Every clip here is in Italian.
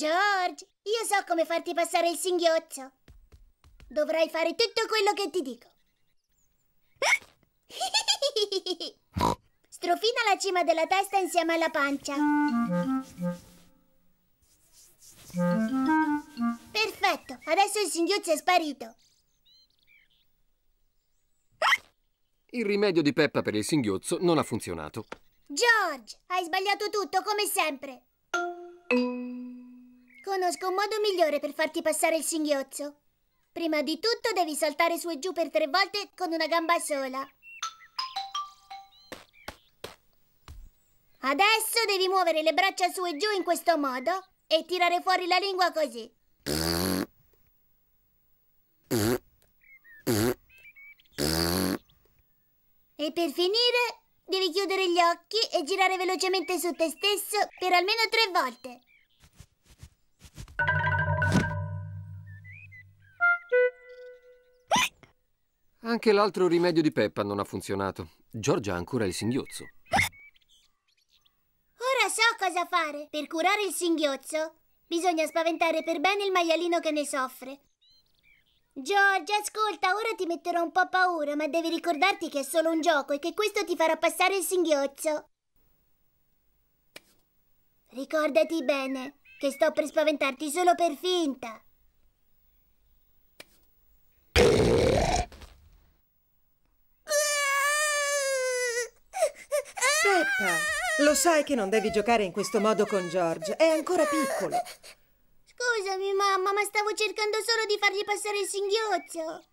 George, io so come farti passare il singhiozzo. Dovrai fare tutto quello che ti dico. Strofina la cima della testa insieme alla pancia. Perfetto, adesso il singhiozzo è sparito. Il rimedio di Peppa per il singhiozzo non ha funzionato. George, hai sbagliato tutto come sempre. Conosco un modo migliore per farti passare il singhiozzo. Prima di tutto devi saltare su e giù per tre volte con una gamba sola. Adesso devi muovere le braccia su e giù in questo modo e tirare fuori la lingua così. E per finire devi chiudere gli occhi e girare velocemente su te stesso per almeno tre volte. Anche l'altro rimedio di Peppa non ha funzionato. George ha ancora il singhiozzo. Ora so cosa fare. Per curare il singhiozzo bisogna spaventare per bene il maialino che ne soffre. George, ascolta, ora ti metterò un po' paura, ma devi ricordarti che è solo un gioco e che questo ti farà passare il singhiozzo. Ricordati bene che sto per spaventarti solo per finta. Peppa, lo sai che non devi giocare in questo modo con George. È ancora piccolo. Scusami, mamma, ma stavo cercando solo di fargli passare il singhiozzo.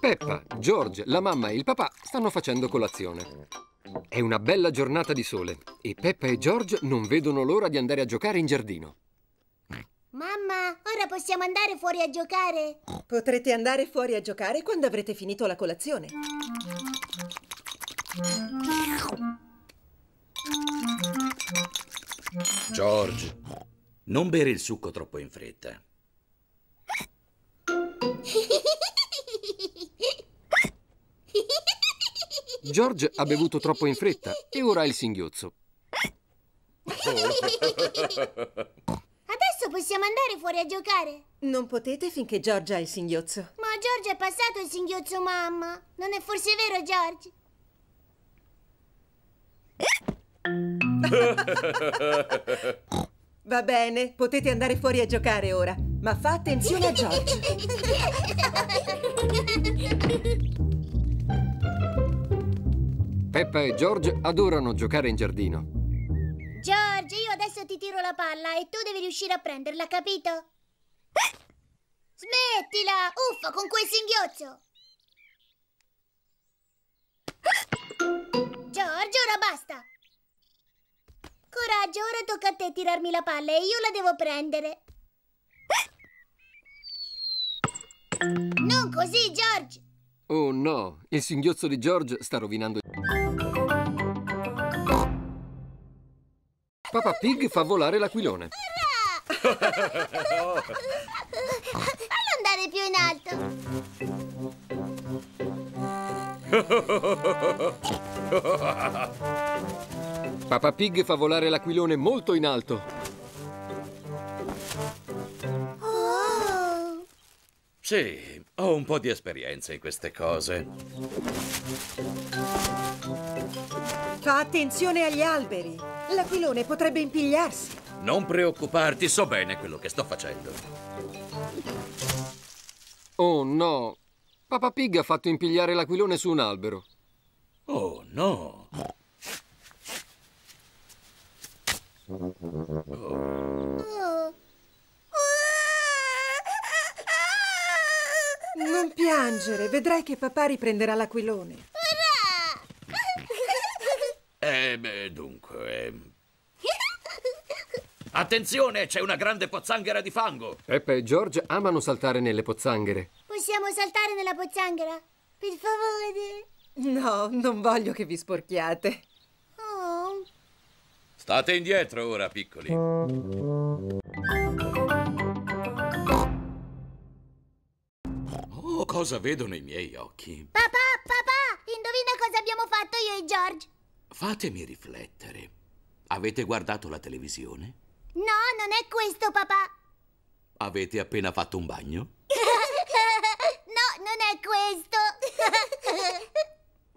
Peppa, George, la mamma e il papà stanno facendo colazione. È una bella giornata di sole e Peppa e George non vedono l'ora di andare a giocare in giardino. Mamma, ora possiamo andare fuori a giocare? Potrete andare fuori a giocare quando avrete finito la colazione. George, non bere il succo troppo in fretta. George ha bevuto troppo in fretta e ora ha il singhiozzo. Adesso possiamo andare fuori a giocare? Non potete finché George ha il singhiozzo. Ma George è passato il singhiozzo, mamma. Non è forse vero, George? Va bene, potete andare fuori a giocare ora, ma fa attenzione a George. Peppa e George adorano giocare in giardino. George, io adesso ti tiro la palla e tu devi riuscire a prenderla, capito? Smettila! Uffa, con quel singhiozzo! George, ora basta! Coraggio, ora tocca a te tirarmi la palla e io la devo prendere. Non così, George! Oh no, il singhiozzo di George sta rovinando. Papa Pig fa volare l'aquilone. Fallo andare più in alto. Papa Pig fa volare l'aquilone molto in alto. Oh! Sì, ho un po' di esperienza in queste cose. Fa attenzione agli alberi. L'aquilone potrebbe impigliarsi. Non preoccuparti, so bene quello che sto facendo. Oh no, Papa Pig ha fatto impigliare l'aquilone su un albero. Oh no! Oh. Non piangere, vedrai che papà riprenderà l'aquilone. Eh, dunque... Attenzione, c'è una grande pozzanghera di fango! Peppa e George amano saltare nelle pozzanghere. Possiamo saltare nella pozzanghera? Per favore. No, non voglio che vi sporchiate. Oh. State indietro ora, piccoli. Oh, cosa vedono i miei occhi? Papà, papà, indovina cosa abbiamo fatto io e George? Fatemi riflettere. Avete guardato la televisione? No, non è questo, papà. Avete appena fatto un bagno? no, non è questo.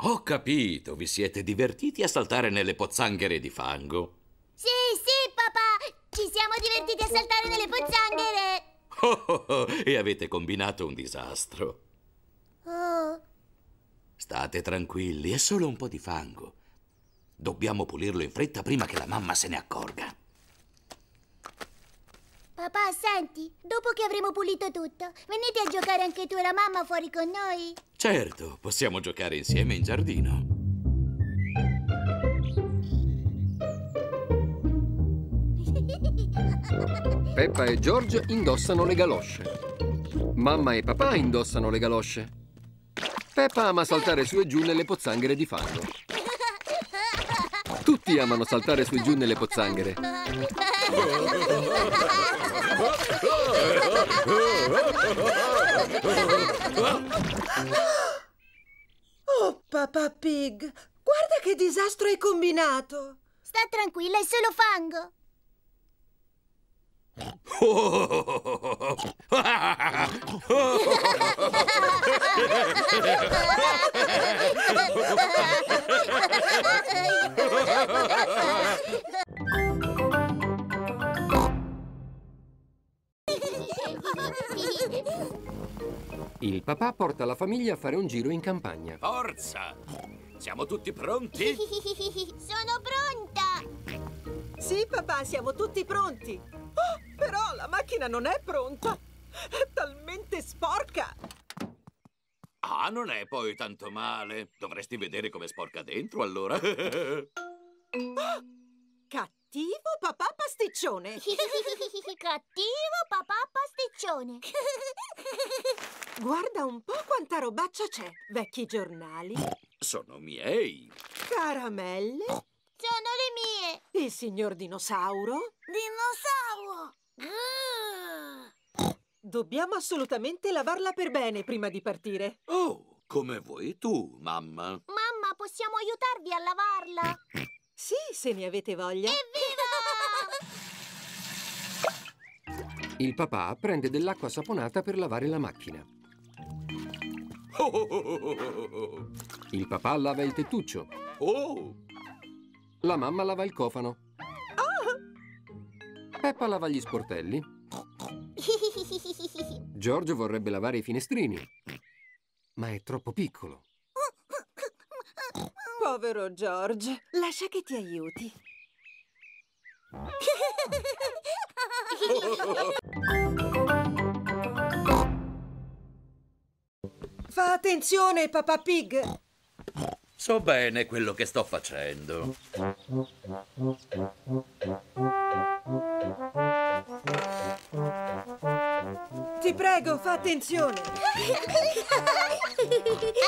Ho capito, vi siete divertiti a saltare nelle pozzanghere di fango. Sì, sì, papà. Ci siamo divertiti a saltare nelle pozzanghere. Oh, oh, oh, e avete combinato un disastro. Oh. State tranquilli, è solo un po' di fango. Dobbiamo pulirlo in fretta prima che la mamma se ne accorga. Papà, senti, dopo che avremo pulito tutto, venite a giocare anche tu e la mamma fuori con noi? Certo, possiamo giocare insieme in giardino. Peppa e George indossano le galosce. Mamma e papà indossano le galosce. Peppa ama saltare su e giù nelle pozzanghere di fango. Tutti amano saltare su e giù nelle pozzanghere. Oh, papà Pig, guarda che disastro hai combinato! Sta tranquilla, è solo fango. Il papà porta la famiglia a fare un giro in campagna. Forza! Siamo tutti pronti? Sono pronta. Sì, papà, siamo tutti pronti. Oh, però la macchina non è pronta. È talmente sporca. Ah, non è poi tanto male. Dovresti vedere come sporca dentro, allora. Cattivo papà pasticcione. Cattivo papà pasticcione. Guarda un po' quanta robaccia c'è. Vecchi giornali, Sono miei. caramelle, Sono le mie. il signor dinosauro. Dinosauro. Dobbiamo assolutamente lavarla per bene prima di partire. Oh, come vuoi tu, mamma. Mamma, possiamo aiutarvi a lavarla? Sì, se ne avete voglia. Evviva! Il papà prende dell'acqua saponata per lavare la macchina. Oh, Il papà lava il tettuccio. oh. La mamma lava il cofano. Peppa lava gli sportelli. George vorrebbe lavare i finestrini. Ma è troppo piccolo. Povero George, lascia che ti aiuti. Fa attenzione, papà Pig. So bene quello che sto facendo. Ti prego, fa attenzione.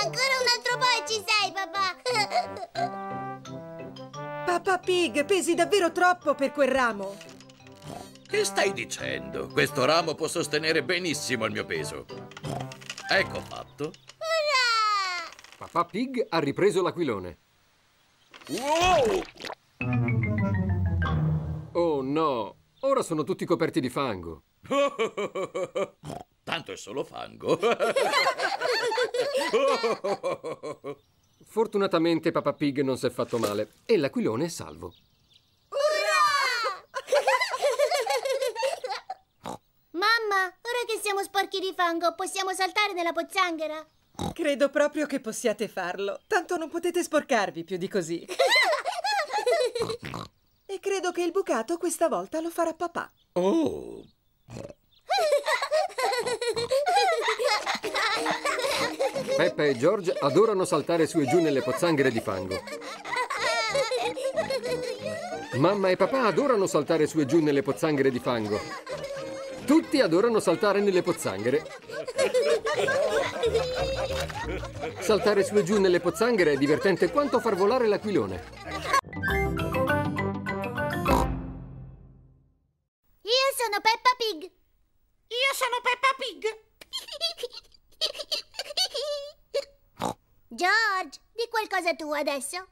Ancora un altro po' e ci sei, papà. Papà Pig, pesi davvero troppo per quel ramo. Che stai dicendo? Questo ramo può sostenere benissimo il mio peso. Ecco fatto. Urrà! Papà Pig ha ripreso l'aquilone. Wow! Oh no! Ora sono tutti coperti di fango. Tanto è solo fango. Fortunatamente Papà Pig non si è fatto male e l'aquilone è salvo. Mamma, ora che siamo sporchi di fango, possiamo saltare nella pozzanghera? Credo proprio che possiate farlo. Tanto non potete sporcarvi più di così. E credo che il bucato questa volta lo farà papà. Oh, Peppa e George adorano saltare su e giù nelle pozzanghere di fango. Mamma e papà adorano saltare su e giù nelle pozzanghere di fango. Tutti adorano saltare nelle pozzanghere. Saltare su e giù nelle pozzanghere è divertente quanto far volare l'aquilone. Io sono Peppa Pig. Io sono Peppa Pig. George, di qualcosa tu adesso.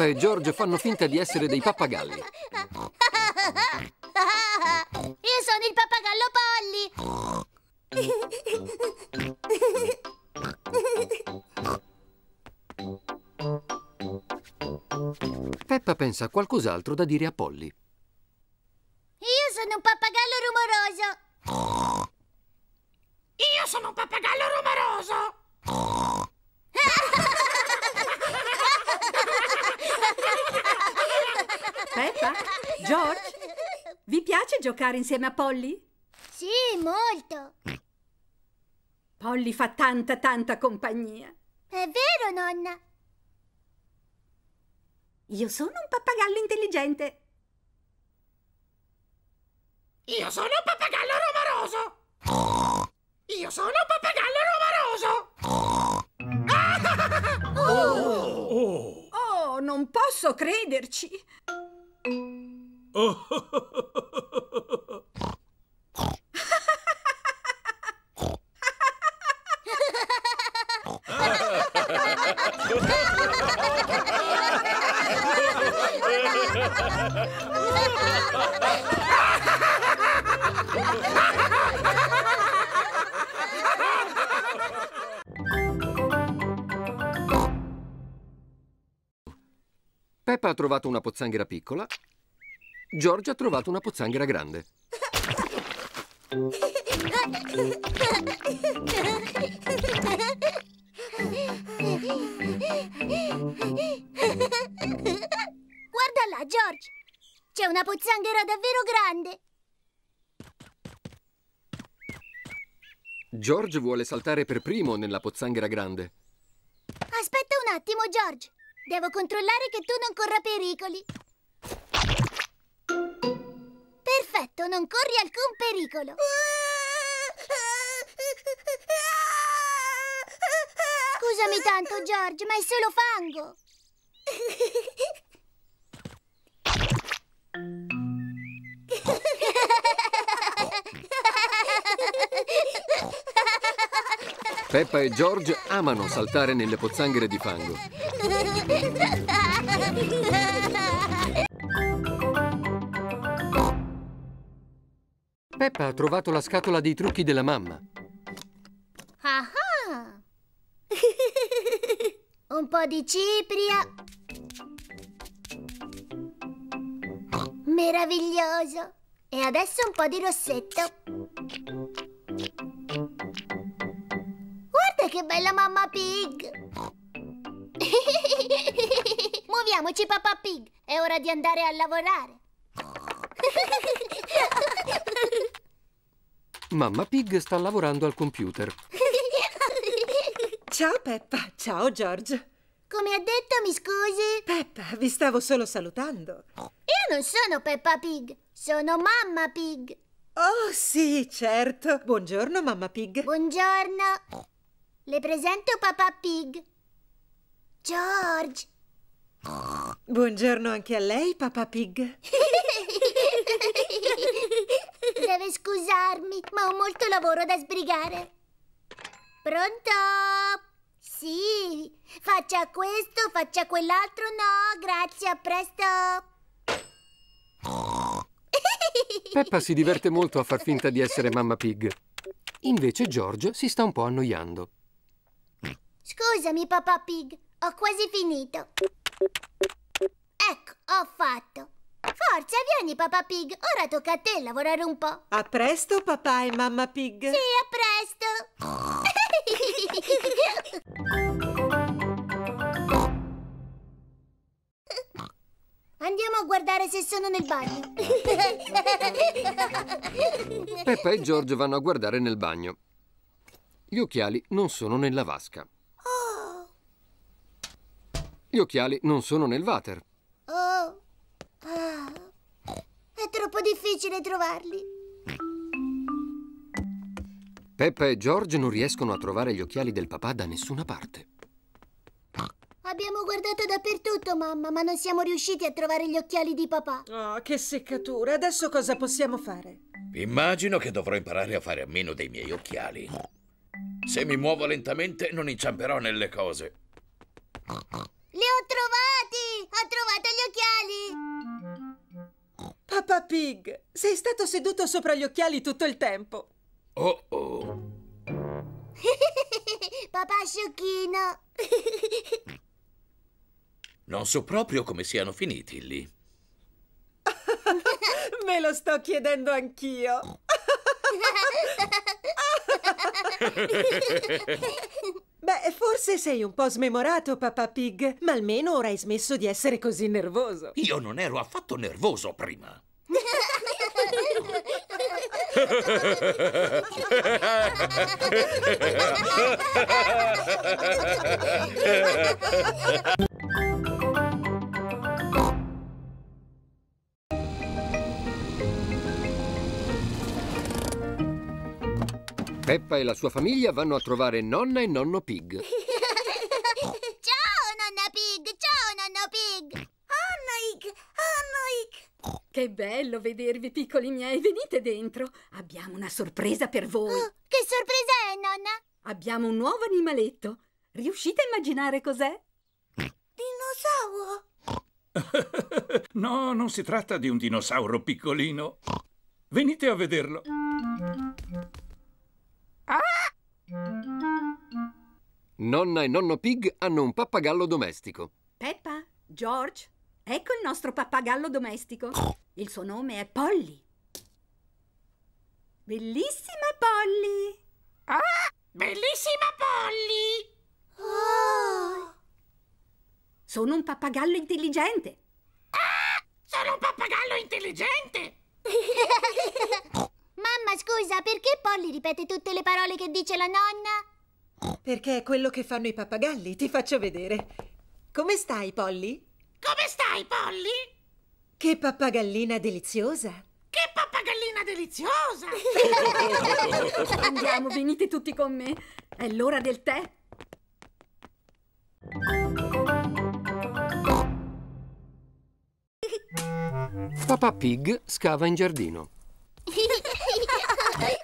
Peppa e George fanno finta di essere dei pappagalli. Io sono il pappagallo Polly. Peppa pensa a qualcos'altro da dire a Polly. Io sono un pappagallo rumoroso. Io sono un pappagallo rumoroso. Peppa? George? Vi piace giocare insieme a Polly? Sì, molto. Polly fa tanta, tanta compagnia. È vero, nonna. Io sono un pappagallo intelligente. Io sono un pappagallo rumoroso. Io sono un pappagallo rumoroso. Oh, non posso crederci. Oh. Ha trovato una pozzanghera piccola. George ha trovato una pozzanghera grande. Guarda là, George. C'è una pozzanghera davvero grande. George vuole saltare per primo nella pozzanghera grande. Aspetta un attimo, George. Devo controllare che tu non corra pericoli. Perfetto, non corri alcun pericolo. Scusami tanto, George, ma è solo fango. Peppa e George amano saltare nelle pozzanghere di fango. Peppa ha trovato la scatola dei trucchi della mamma. Ah. Un po' di cipria. Meraviglioso. E adesso un po' di rossetto. Che bella mamma pig. Muoviamoci, papà pig. È ora di andare a lavorare. Mamma Pig sta lavorando al computer. Ciao Peppa, ciao George. Come ha detto, mi scusi? Peppa, vi stavo solo salutando. Io non sono Peppa Pig, sono Mamma Pig. Oh sì, certo. Buongiorno, mamma Pig. Buongiorno. Le presento Papà Pig. George. Buongiorno anche a lei, papà Pig. Deve scusarmi, ma ho molto lavoro da sbrigare. Pronto? Sì. Faccia questo, faccia quell'altro. No, grazie, a presto. Peppa si diverte molto a far finta di essere Mamma Pig. Invece George si sta un po' annoiando. Scusami, papà Pig, ho quasi finito. Ecco, ho fatto. Forza, vieni, papà Pig. Ora tocca a te lavorare un po'. A presto, papà e mamma Pig. Sì, a presto. Andiamo a guardare se sono nel bagno. Peppa e George vanno a guardare nel bagno. Gli occhiali non sono nella vasca. Gli occhiali non sono nel water. Oh. Ah. È troppo difficile trovarli. Peppa e George non riescono a trovare gli occhiali del papà da nessuna parte. Abbiamo guardato dappertutto, mamma, ma non siamo riusciti a trovare gli occhiali di papà. Oh, che seccatura. Adesso cosa possiamo fare? Immagino che dovrò imparare a fare a meno dei miei occhiali. Se mi muovo lentamente non inciamperò nelle cose. Li ho trovati! Ho trovato gli occhiali! Papà Pig, sei stato seduto sopra gli occhiali tutto il tempo. Oh oh! Papà sciocchino! non so proprio come siano finiti lì. Me lo sto chiedendo anch'io. Beh, forse sei un po' smemorato, papà Pig, ma almeno ora hai smesso di essere così nervoso. Io non ero affatto nervoso prima. Peppa e la sua famiglia vanno a trovare nonna e nonno Pig. Ciao, nonna Pig. Ciao, nonno Pig. Annoik, Annoik. Che bello vedervi, piccoli miei. Venite dentro. Abbiamo una sorpresa per voi. Oh, che sorpresa è, nonna? Abbiamo un nuovo animaletto. Riuscite a immaginare cos'è? Dinosauro. No, non si tratta di un dinosauro piccolino. Venite a vederlo. Nonna e nonno Pig hanno un pappagallo domestico. Peppa, George, ecco il nostro pappagallo domestico. Il suo nome è Polly. Bellissima Polly! Bellissima Polly! Oh. Sono un pappagallo intelligente. Sono un pappagallo intelligente! Mamma, scusa, perché Polly ripete tutte le parole che dice la nonna? Perché è quello che fanno i pappagalli, ti faccio vedere. Come stai, Polly? Come stai, Polly? Che pappagallina deliziosa. Che pappagallina deliziosa! Andiamo, venite tutti con me. È l'ora del tè. Papà Pig scava in giardino.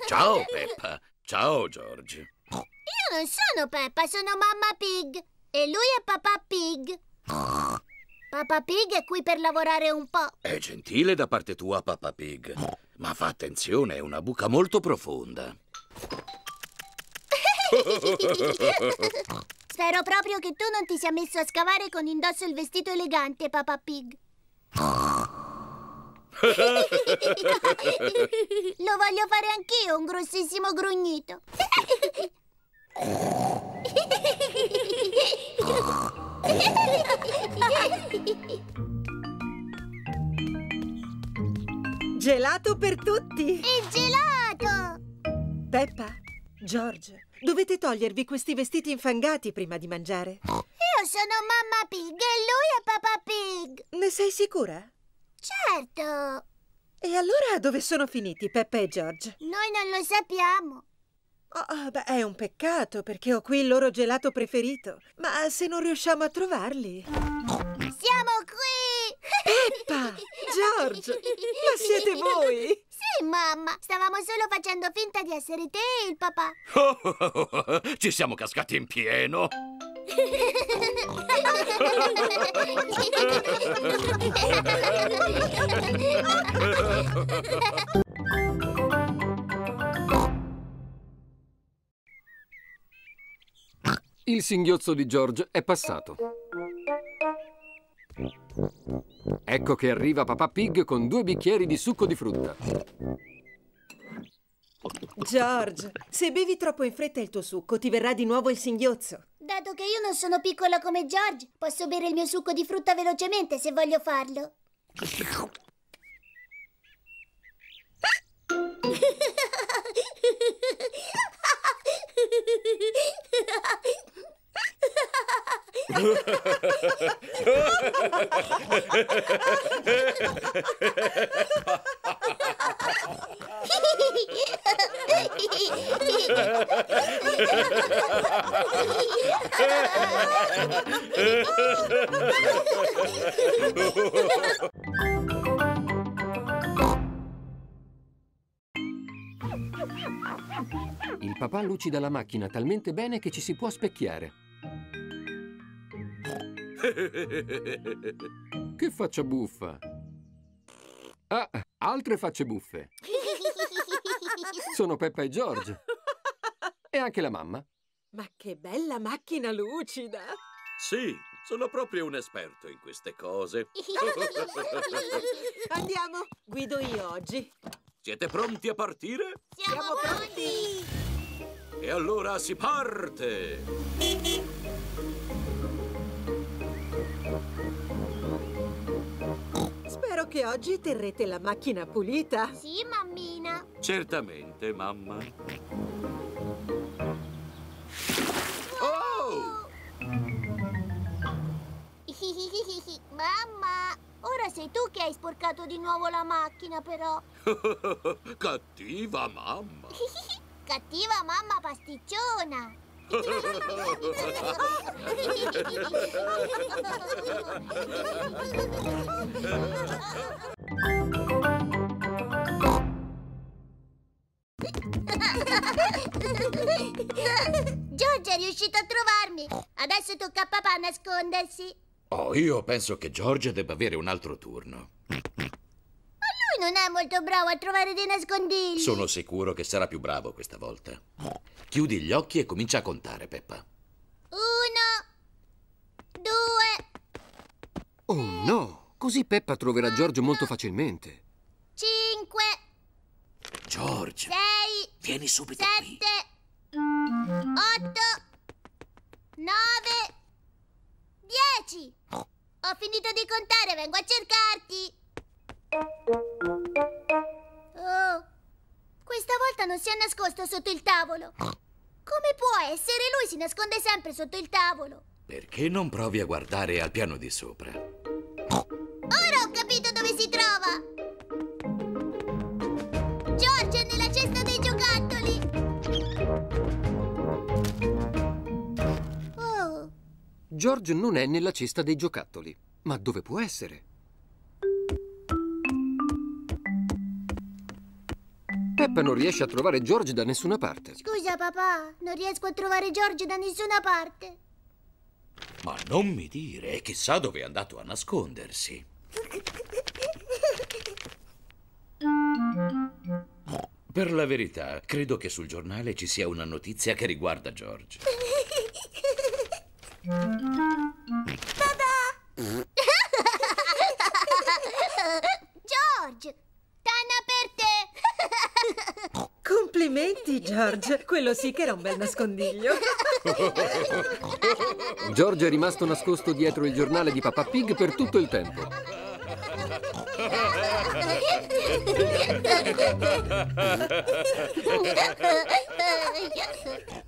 Ciao Peppa. Ciao George. Io non sono Peppa, sono mamma Pig. E lui è papà Pig. Papà Pig è qui per lavorare un po'. È gentile da parte tua, Papà Pig. Ma fa attenzione, è una buca molto profonda. Spero proprio che tu non ti sia messo a scavare con indosso il vestito elegante, papà Pig. Lo voglio fare anch'io, un grossissimo grugnito. Gelato per tutti! Il gelato! Peppa, George, dovete togliervi questi vestiti infangati prima di mangiare. Io sono mamma Pig e lui è papà Pig. Ne sei sicura? Certo, E allora dove sono finiti Peppa e George? noi non lo sappiamo. Oh, beh, è un peccato perché ho qui il loro gelato preferito. Ma se non riusciamo a trovarli... Siamo qui! Peppa! George! Ma siete voi? Sì, mamma. Stavamo solo facendo finta di essere te e il papà. Ci siamo cascati in pieno. Il singhiozzo di George è passato. Ecco che arriva papà Pig con due bicchieri di succo di frutta. George, se bevi troppo in fretta il tuo succo, ti verrà di nuovo il singhiozzo. Dato che io non sono piccola come George, posso bere il mio succo di frutta velocemente se voglio farlo. Il papà lucida la macchina talmente bene che ci si può specchiare. Che faccia buffa! Ah, altre facce buffe. Sono Peppa e George. E anche la mamma. Ma che bella macchina lucida! Sì, sono proprio un esperto in queste cose. Andiamo, guido io oggi. Siete pronti a partire? Siamo pronti! E allora si parte! Che oggi terrete la macchina pulita. Sì, mammina. Certamente, mamma. Oh! Mamma, ora sei tu che hai sporcato di nuovo la macchina, però. Cattiva mamma! Cattiva mamma pasticciona. Giorgio è riuscito a trovarmi. Adesso tocca a papà nascondersi. Oh, io penso che George debba avere un altro turno. Non è molto bravo a trovare dei nascondigli. Sono sicuro che sarà più bravo questa volta. Chiudi gli occhi e comincia a contare, Peppa. Uno, due, Oh no! Così Peppa troverà George molto facilmente. cinque, George, sei, vieni subito qui. sette, otto, nove, dieci. Ho finito di contare, vengo a cercarti. Oh, questa volta non si è nascosto sotto il tavolo. Come può essere? Lui si nasconde sempre sotto il tavolo. Perché non provi a guardare al piano di sopra? Ora ho capito dove si trova! George è nella cesta dei giocattoli! Oh, George non è nella cesta dei giocattoli. Ma dove può essere? Peppa non riesce a trovare George da nessuna parte. scusa papà, non riesco a trovare George da nessuna parte. Ma non mi dire, chissà dove è andato a nascondersi. Per la verità, credo che sul giornale ci sia una notizia che riguarda George. George, George, quello sì che era un bel nascondiglio. George è rimasto nascosto dietro il giornale di Papa Pig per tutto il tempo.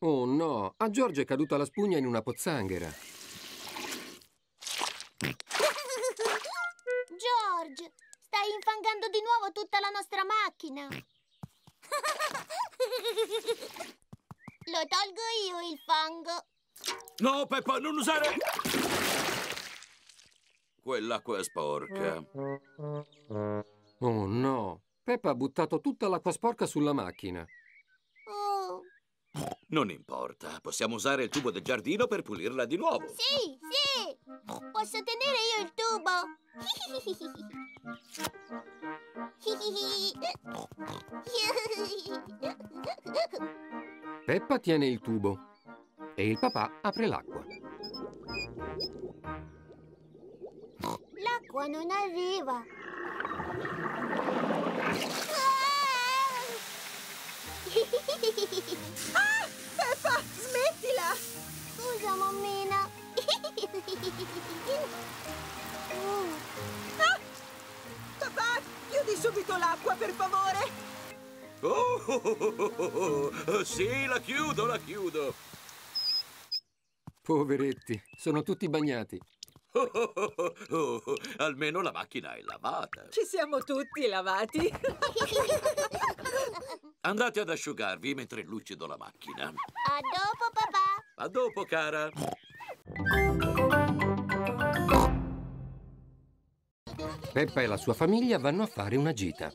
Oh no, a George è caduta la spugna in una pozzanghera. George, stai infangando di nuovo tutta la nostra macchina. Lo tolgo io il fango. No, Peppa, non usare... Quell'acqua è sporca. Oh no, Peppa ha buttato tutta l'acqua sporca sulla macchina. Non importa, possiamo usare il tubo del giardino per pulirla di nuovo. sì, sì. Posso tenere io il tubo? Peppa tiene il tubo e il papà apre l'acqua. L'acqua non arriva. Sì, la chiudo, la chiudo. Poveretti, sono tutti bagnati. Oh, oh, oh, oh, oh, almeno la macchina è lavata. Ci siamo tutti lavati. Andate ad asciugarvi mentre lucido la macchina. A dopo, papà. A dopo, cara. Peppa e la sua famiglia vanno a fare una gita.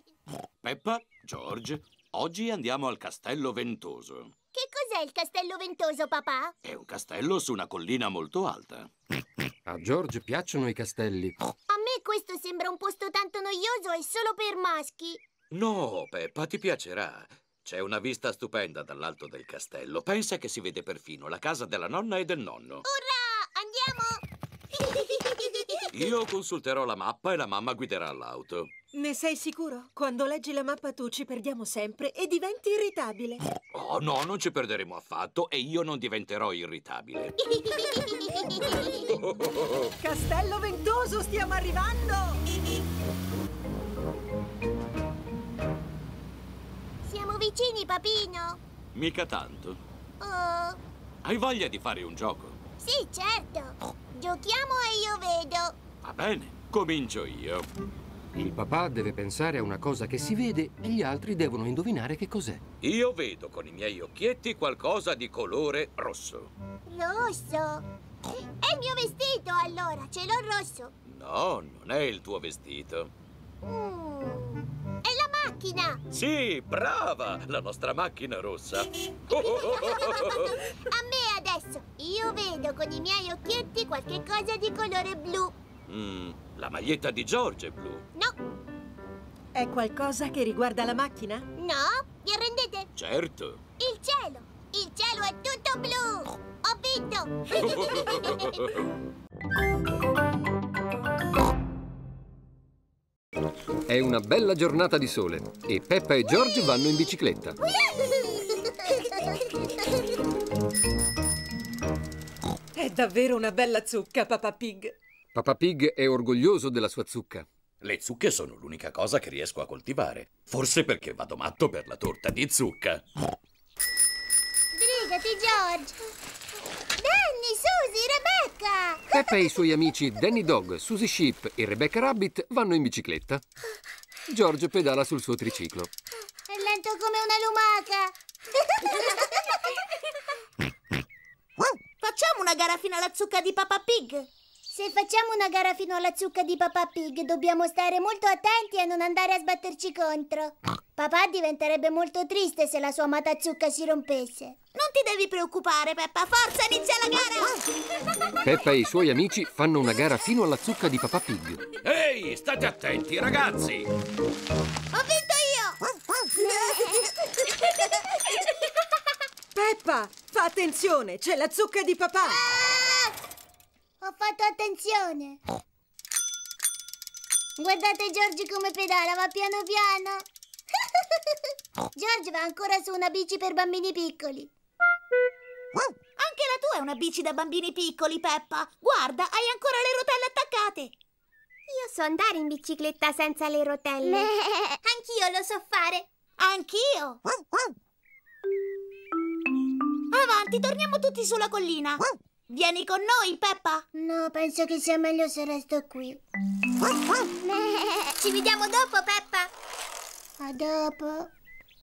Peppa, George, oggi andiamo al Castello Ventoso. Che cos'è il castello ventoso, papà? È un castello su una collina molto alta. A George piacciono i castelli. A me questo sembra un posto tanto noioso e solo per maschi. No, Peppa, ti piacerà. C'è una vista stupenda dall'alto del castello. Pensa che si vede perfino la casa della nonna e del nonno. Urrà! Andiamo! Io consulterò la mappa e la mamma guiderà l'auto. Ne sei sicuro? Quando leggi la mappa tu ci perdiamo sempre e diventi irritabile. Oh no, non ci perderemo affatto e io non diventerò irritabile. Castello Ventoso, stiamo arrivando! Siamo vicini, papino. Mica tanto. Oh, Hai voglia di fare un gioco? sì, certo. Giochiamo e io vedo. Va bene, comincio io. Il papà deve pensare a una cosa che si vede e gli altri devono indovinare che cos'è. Io vedo con i miei occhietti qualcosa di colore rosso. Rosso. È il mio vestito, allora. Ce l'ho rosso. No, non è il tuo vestito. Mm. È la macchina. Sì, brava! La nostra macchina rossa. A me adesso. Io vedo con i miei occhietti qualche cosa di colore blu. Mm, la maglietta di George è blu. No, È qualcosa che riguarda la macchina? no, vi arrendete? Certo. Il cielo. Il cielo è tutto blu. Ho vinto. È una bella giornata di sole e Peppa e George vanno in bicicletta. È davvero una bella zucca, Papa Pig. Papà Pig è orgoglioso della sua zucca. Le zucche sono l'unica cosa che riesco a coltivare. Forse perché vado matto per la torta di zucca. Sbrigati, George. Danny, Susie, Rebecca. Peppa e i suoi amici Danny Dog, Susie Sheep e Rebecca Rabbit vanno in bicicletta. George pedala sul suo triciclo. È lento come una lumaca. Facciamo una gara fino alla zucca di Papa Pig. Se facciamo una gara fino alla zucca di Papà Pig, dobbiamo stare molto attenti a non andare a sbatterci contro. Papà diventerebbe molto triste se la sua amata zucca si rompesse. Non ti devi preoccupare, Peppa. Forza, inizia la gara! Peppa e i suoi amici fanno una gara fino alla zucca di Papà Pig. Ehi, state attenti, ragazzi! Ho vinto io! Peppa, fa attenzione, c'è la zucca di papà. Ho fatto attenzione. Guardate Giorgi come pedala, va piano piano. Giorgi va ancora su una bici per bambini piccoli. Anche la tua è una bici da bambini piccoli, Peppa. Guarda, hai ancora le rotelle attaccate. Io so andare in bicicletta senza le rotelle. Anch'io lo so fare. Anch'io. avanti, torniamo tutti sulla collina. Vieni con noi, Peppa. No, penso che sia meglio se resto qui. Ci vediamo dopo, Peppa. A dopo.